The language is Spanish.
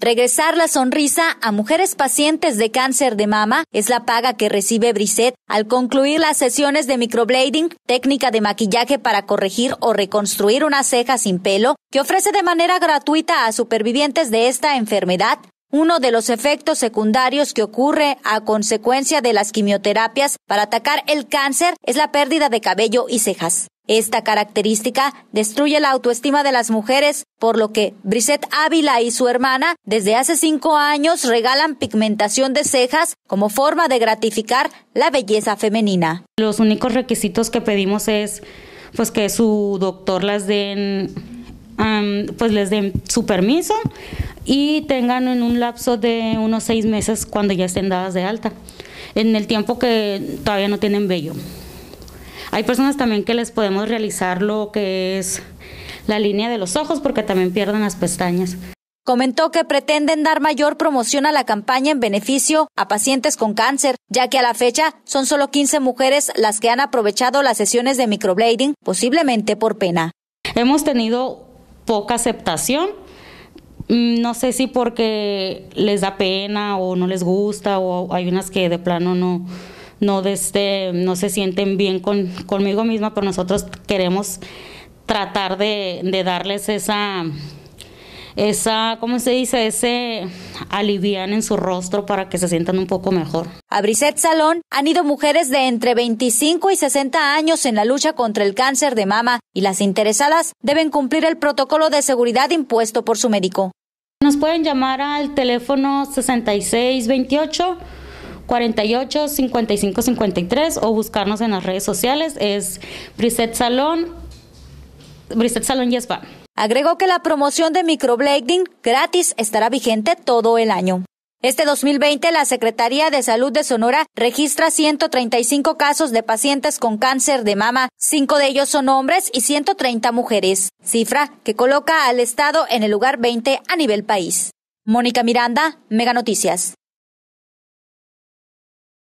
Regresar la sonrisa a mujeres pacientes de cáncer de mama es la paga que recibe Brisset al concluir las sesiones de microblading, técnica de maquillaje para corregir o reconstruir una ceja sin pelo, que ofrece de manera gratuita a supervivientes de esta enfermedad. Uno de los efectos secundarios que ocurre a consecuencia de las quimioterapias para atacar el cáncer es la pérdida de cabello y cejas. Esta característica destruye la autoestima de las mujeres, por lo que Brisette Ávila y su hermana desde hace cinco años regalan pigmentación de cejas como forma de gratificar la belleza femenina. Los únicos requisitos que pedimos es pues que su doctor las den pues les den su permiso y tengan en un lapso de unos seis meses cuando ya estén dadas de alta, en el tiempo que todavía no tienen vello. Hay personas también que les podemos realizar lo que es la línea de los ojos porque también pierden las pestañas. Comentó que pretenden dar mayor promoción a la campaña en beneficio a pacientes con cáncer, ya que a la fecha son solo 15 mujeres las que han aprovechado las sesiones de microblading, posiblemente por pena. Hemos tenido poca aceptación, mm, no sé si porque les da pena o no les gusta o hay unas que de plano no, no, desde, no se sienten bien con, conmigo misma, pero nosotros queremos tratar de, de darles esa, esa, ¿cómo se dice? Ese alivian en su rostro para que se sientan un poco mejor. A Brisette Salón han ido mujeres de entre 25 y 60 años en la lucha contra el cáncer de mama y las interesadas deben cumplir el protocolo de seguridad impuesto por su médico. Nos pueden llamar al teléfono 6628 48 55 53 o buscarnos en las redes sociales. Es Brisette Salón, Brisette Salón Yespa. Agregó que la promoción de microblading gratis estará vigente todo el año. Este 2020, la Secretaría de Salud de Sonora registra 135 casos de pacientes con cáncer de mama, cinco de ellos son hombres y 130 mujeres, cifra que coloca al Estado en el lugar 20 a nivel país. Mónica Miranda, Mega Noticias.